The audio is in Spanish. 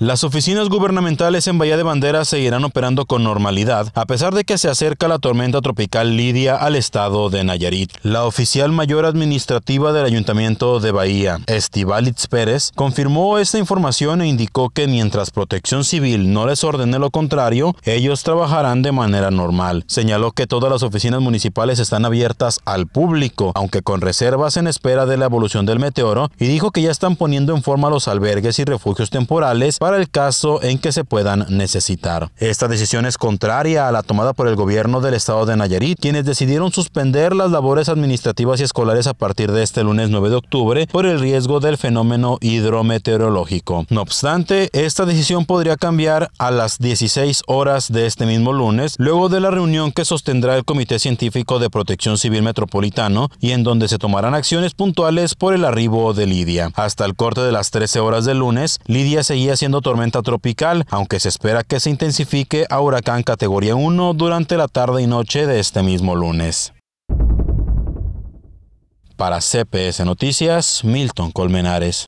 Las oficinas gubernamentales en Bahía de Banderas seguirán operando con normalidad, a pesar de que se acerca la tormenta tropical Lidia al estado de Nayarit. La oficial mayor administrativa del Ayuntamiento de Bahía, Estivalitz Pérez, confirmó esta información e indicó que mientras Protección Civil no les ordene lo contrario, ellos trabajarán de manera normal. Señaló que todas las oficinas municipales están abiertas al público, aunque con reservas en espera de la evolución del meteoro, y dijo que ya están poniendo en forma los albergues y refugios temporales el caso en que se puedan necesitar. Esta decisión es contraria a la tomada por el gobierno del estado de Nayarit, quienes decidieron suspender las labores administrativas y escolares a partir de este lunes 9 de octubre por el riesgo del fenómeno hidrometeorológico. No obstante, esta decisión podría cambiar a las 16 horas de este mismo lunes, luego de la reunión que sostendrá el Comité Científico de Protección Civil Metropolitano y en donde se tomarán acciones puntuales por el arribo de Lidia. Hasta el corte de las 13 horas del lunes, Lidia seguía tormenta tropical, aunque se espera que se intensifique a huracán categoría 1 durante la tarde y noche de este mismo lunes. Para CPS Noticias, Milton Colmenares.